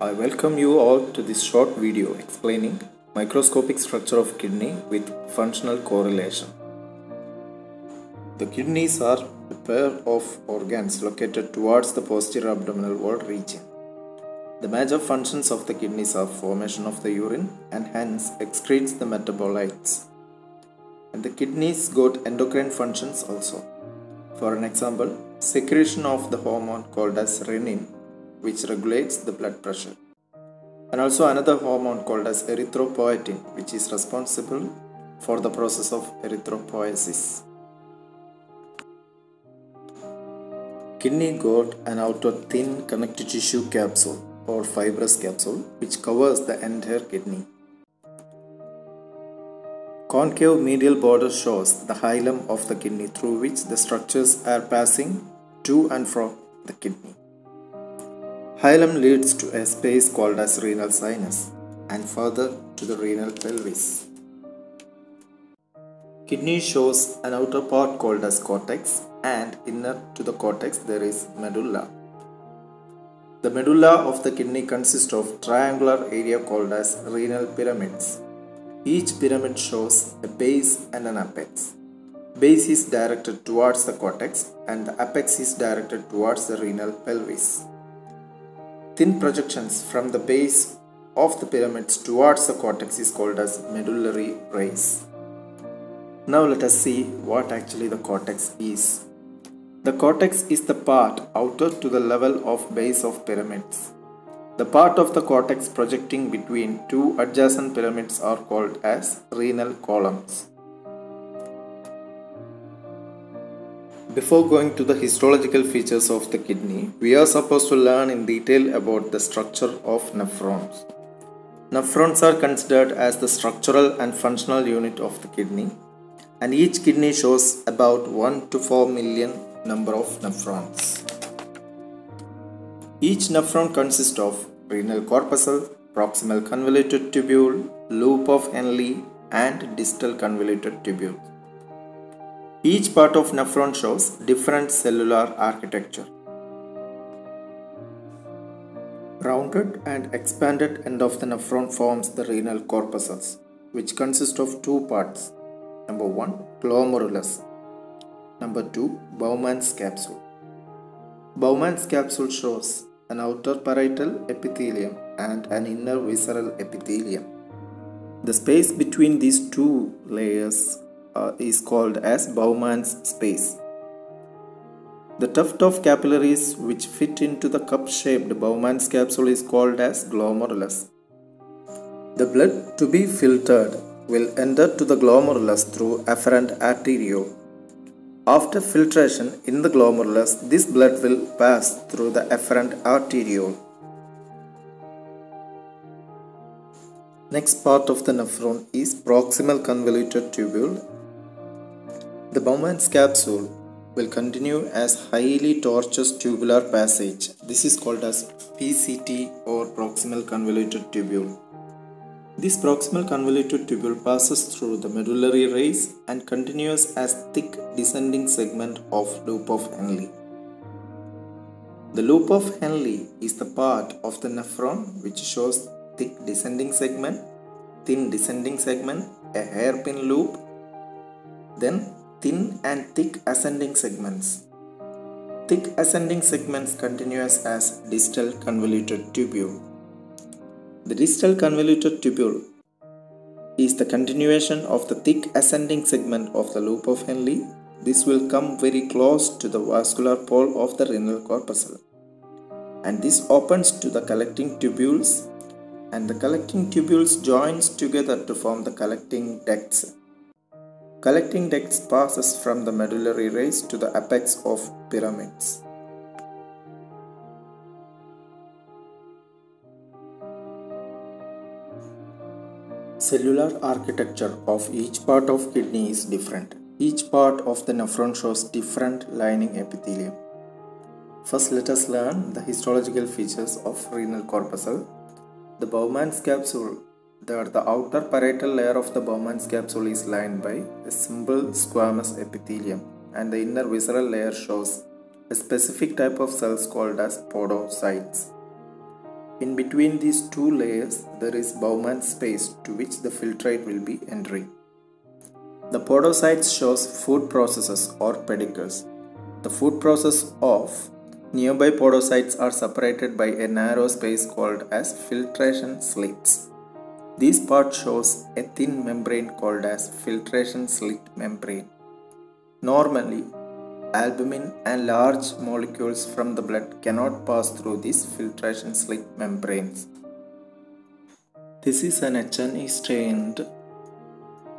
I welcome you all to this short video explaining microscopic structure of kidney with functional correlation. The kidneys are a pair of organs located towards the posterior abdominal wall region. The major functions of the kidneys are formation of the urine and hence excretes the metabolites. And the kidneys got endocrine functions also. For an example, secretion of the hormone called as renin which regulates the blood pressure. And also another hormone called as erythropoietin which is responsible for the process of erythropoiesis. Kidney got an outer thin connective tissue capsule or fibrous capsule which covers the entire kidney. Concave medial border shows the hilum of the kidney through which the structures are passing to and from the kidney. Hilum leads to a space called as renal sinus and further to the renal pelvis. Kidney shows an outer part called as cortex and inner to the cortex there is medulla. The medulla of the kidney consists of triangular area called as renal pyramids. Each pyramid shows a base and an apex. Base is directed towards the cortex and the apex is directed towards the renal pelvis. Thin projections from the base of the pyramids towards the cortex is called as medullary rays. Now let us see what actually the cortex is. The cortex is the part outer to the level of base of pyramids. The part of the cortex projecting between two adjacent pyramids are called as renal columns. Before going to the histological features of the kidney, we are supposed to learn in detail about the structure of nephrons. Nephrons are considered as the structural and functional unit of the kidney and each kidney shows about 1 to 4 million number of nephrons. Each nephron consists of renal corpuscle, proximal convoluted tubule, loop of Henle and distal convoluted tubule. Each part of nephron shows different cellular architecture. Rounded and expanded end of the nephron forms the renal corpuscles, which consist of two parts. Number 1 glomerulus Number 2. Bowman's capsule. Bowman's capsule shows an outer parietal epithelium and an inner visceral epithelium. The space between these two layers uh, is called as Bowman's space. The tuft of capillaries which fit into the cup-shaped Bowman's capsule is called as glomerulus. The blood to be filtered will enter to the glomerulus through afferent arteriole after filtration in the glomerulus, this blood will pass through the afferent arteriole. Next part of the nephron is proximal convoluted tubule. The Bowman's capsule will continue as highly tortuous tubular passage. This is called as PCT or proximal convoluted tubule. This proximal convoluted tubule passes through the medullary rays and continues as thick descending segment of loop of Henle. The loop of Henle is the part of the nephron which shows thick descending segment, thin descending segment, a hairpin loop, then thin and thick ascending segments. Thick ascending segments continues as distal convoluted tubule. The distal convoluted tubule is the continuation of the thick ascending segment of the loop of Henle. This will come very close to the vascular pole of the renal corpuscle. And this opens to the collecting tubules and the collecting tubules joins together to form the collecting ducts. Collecting ducts passes from the medullary rays to the apex of pyramids. Cellular architecture of each part of kidney is different. Each part of the nephron shows different lining epithelium. First let us learn the histological features of renal corpuscle. The Bowman's capsule the, the outer parietal layer of the Bowman's capsule is lined by a simple squamous epithelium and the inner visceral layer shows a specific type of cells called as podocytes. In between these two layers, there is Bowman space to which the filtrate will be entering. The podocytes shows foot processes or pedicles. The foot process of nearby podocytes are separated by a narrow space called as filtration slits. This part shows a thin membrane called as filtration slit membrane. Normally, albumin and large molecules from the blood cannot pass through these filtration slit membranes. This is an H&E stained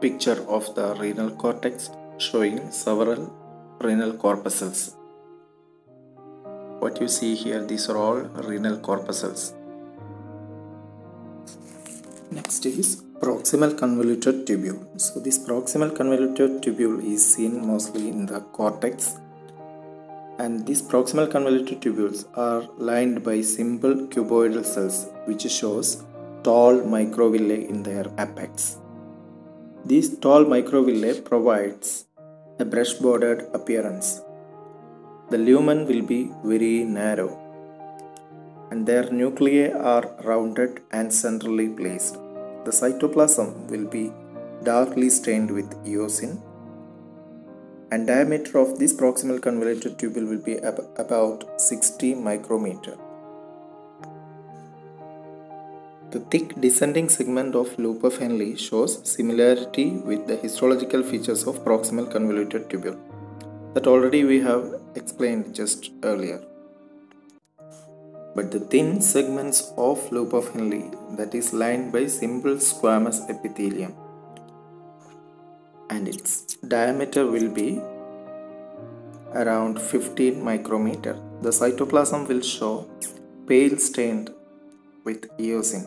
picture of the renal cortex showing several renal corpuscles. What you see here, these are all renal corpuscles. Next is proximal convoluted tubule. So this proximal convoluted tubule is seen mostly in the cortex and these proximal convoluted tubules are lined by simple cuboidal cells which shows tall microvilli in their apex. These tall microvilli provides a brush bordered appearance. The lumen will be very narrow and their nuclei are rounded and centrally placed. The cytoplasm will be darkly stained with eosin and diameter of this proximal convoluted tubule will be ab about 60 micrometer. The thick descending segment of loop of Henle shows similarity with the histological features of proximal convoluted tubule that already we have explained just earlier. But the thin segments of loop of Henle that is lined by simple squamous epithelium and its diameter will be around 15 micrometer. The cytoplasm will show pale stained with eosin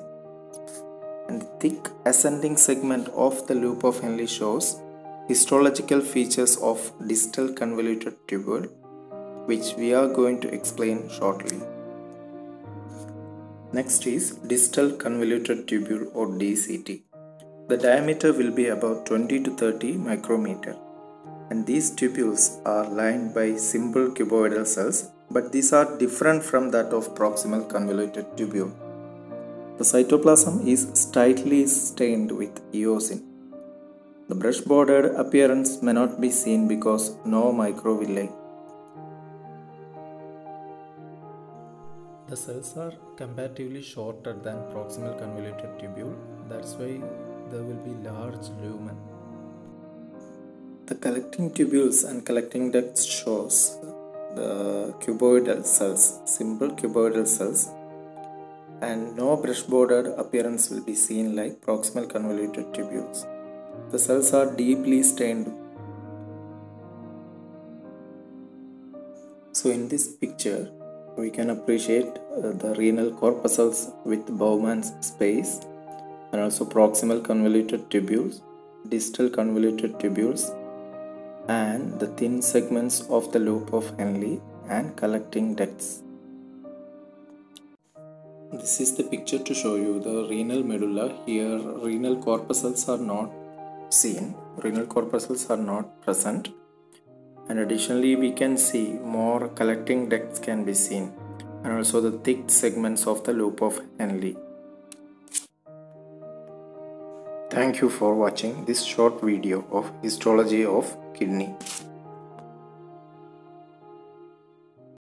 and the thick ascending segment of the loop of Henle shows histological features of distal convoluted tubule which we are going to explain shortly. Next is distal convoluted tubule or DCT. The diameter will be about 20 to 30 micrometer and these tubules are lined by simple cuboidal cells but these are different from that of proximal convoluted tubule. The cytoplasm is slightly stained with eosin. The brush bordered appearance may not be seen because no microvilli. The cells are comparatively shorter than proximal convoluted tubule, that's why there will be large lumen. The collecting tubules and collecting ducts shows the cuboidal cells, simple cuboidal cells and no brush bordered appearance will be seen like proximal convoluted tubules. The cells are deeply stained. So in this picture we can appreciate uh, the renal corpuscles with Bowman's space and also proximal convoluted tubules, distal convoluted tubules and the thin segments of the loop of Henle and collecting ducts. This is the picture to show you the renal medulla. Here renal corpuscles are not seen. Renal corpuscles are not present. And additionally we can see more collecting ducts can be seen and also the thick segments of the loop of Henle. Thank you for watching this short video of histology of kidney.